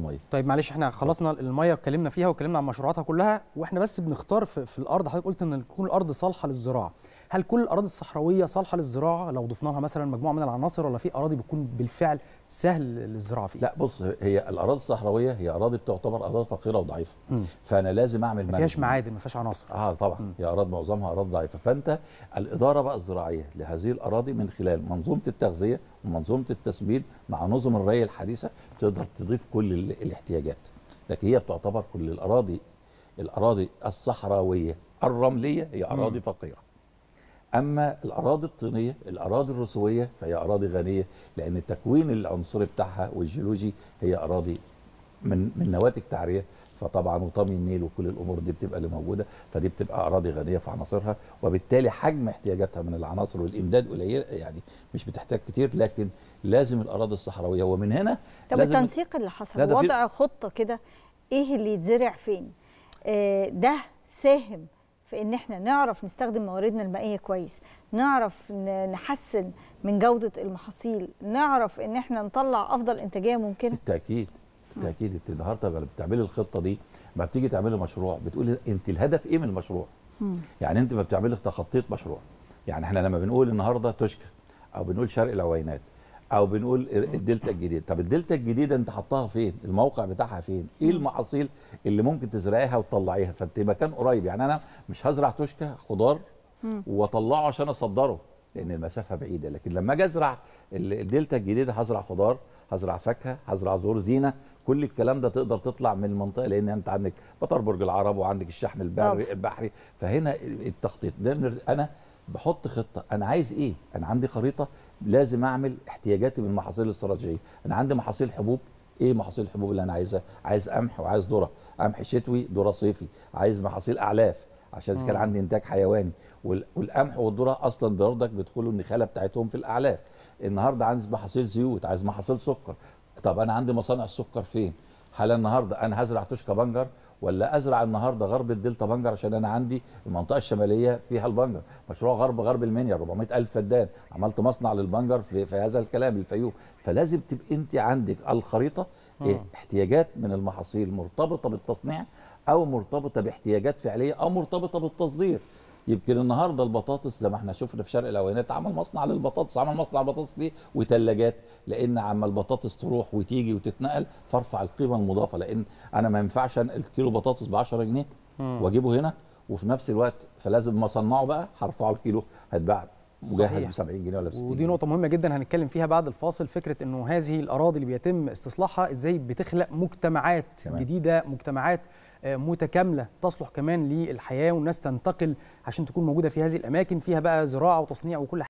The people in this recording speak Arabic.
المية. طيب معلش إحنا خلصنا المية واتكلمنا فيها واتكلمنا عن مشروعاتها كلها وإحنا بس بنختار في, في الأرض. حضرتك قلت إن تكون الأرض صالحة للزراعة. هل كل الأراضي الصحراوية صالحة للزراعة؟ لو ضفنا لها مثلا مجموعة من العناصر ولا في أراضي بتكون بالفعل سهل للزراعة فيها؟ لا بص هي الأراضي الصحراوية هي أراضي بتعتبر أراضي فقيرة وضعيفة. مم. فأنا لازم أعمل ما فيهاش. معادن ما فيهاش عناصر. آه طبعا. مم. هي أراضي معظمها أراضي ضعيفة. فأنت الإدارة بقى الزراعية لهذه الأراضي من خلال منظومة التغذية ومنظومه التسميد مع نظم الري الحديثة تقدر تضيف كل ال- الاحتياجات. لكن هي بتعتبر كل الأراضي الأراضي الصحراوية الرملية هي أراضي فقيرة. أما الأراضي الطينية الأراضي الرسوية فهي أراضي غنية لأن التكوين العنصري بتاعها والجيولوجي هي أراضي من من نواتج تعريه فطبعا وطمي النيل وكل الأمور دي بتبقى اللي موجودة فدي بتبقى أراضي غنية في عناصرها وبالتالي حجم احتياجاتها من العناصر والإمداد قليل يعني مش بتحتاج كتير لكن لازم الأراضي الصحراوية. ومن هنا طب لازم التنسيق اللي حصل وضع خطة كده إيه اللي يتزرع فين؟ آه ده ساهم في إن إحنا نعرف نستخدم مواردنا المائية كويس نعرف نحسن من جودة المحاصيل نعرف إن إحنا نطلع أفضل إنتاجية ممكنة. بالتأكيد بالتأكيد. أنت النهارده لما بتعملي الخطة دي ما بتيجي تعملي مشروع بتقولي أنت الهدف إيه من المشروع؟ مم. يعني أنت ما بتعملي تخطيط مشروع. يعني إحنا لما بنقول النهارده توشكا أو بنقول شرق العوينات أو بنقول الدلتا الجديد طب الدلتا الجديدة أنت حطها فين؟ الموقع بتاعها فين؟ إيه المحاصيل اللي ممكن تزرعيها وتطلعيها؟ فأنت مكان قريب. يعني أنا مش هزرع توشكا خضار. وأطلعه عشان أصدره لأن المسافة بعيدة. لكن لما أجي أزرع ال- الدلتا الجديدة هزرع خضار هزرع فاكهة هزرع زهور زينة. كل الكلام ده تقدر تطلع من المنطقة لأن أنت عندك بطار برج العرب وعندك الشحن البحري فهنا التخطيط. ده أنا بحط خطة. أنا عايز إيه؟ أنا عندي خريطة لازم أعمل احتياجاتي من المحاصيل الاستراتيجية. أنا عندي محاصيل حبوب. إيه محاصيل الحبوب اللي أنا عايزها؟ عايز قمح وعايز ذرة. قمح شتوي ذرة صيفي. عايز محاصيل أعلاف. عشان كان. عندي إنتاج حيواني. وال- والقمح والذرة أصلا برضك بيدخلوا النخالة بتاعتهم في الأعلاف. النهارده عايز محاصيل زيوت عايز محاصيل سكر. طب أنا عندي مصانع السكر فين؟ هل النهارده أنا هزرع توشكا بنجر ولا أزرع النهارده غرب الدلتا بنجر؟ عشان أنا عندي المنطقة الشمالية فيها البنجر. مشروع غرب غرب المنيا 400 ألف فدان. عملت مصنع للبنجر في, في هذا الكلام الفيوم. فلازم تبقى أنت عندك الخريطة إيه. احتياجات من المحاصيل مرتبطة بالتصنيع أو مرتبطة باحتياجات فعلية أو مرتبطة بالتصدير. يمكن النهارده البطاطس زي ما إحنا شفنا في شرق العوينات عمل مصنع للبطاطس عمل مصنع البطاطس ليه وثلاجات لأن عما البطاطس تروح وتيجي وتتنقل فارفع القيمة المضافة لأن أنا ما ينفعش أنقل الكيلو بطاطس ب 10 جنيه. وأجيبه هنا وفي نفس الوقت فلازم ما اصنعه بقى هرفعه الكيلو هيتباع مجهز. ب 70 جنيه ولا ب 60 ودي. نقطة مهمة جدا هنتكلم فيها بعد الفاصل فكرة إنه هذه الأراضي اللي بيتم استصلاحها إزاي بتخلق مجتمعات تمام. جديدة مجتمعات آه، متكاملة تصلح كمان للحياة والناس تنتقل عشان تكون موجودة في هذه الأماكن فيها بقى زراعة وتصنيع وكل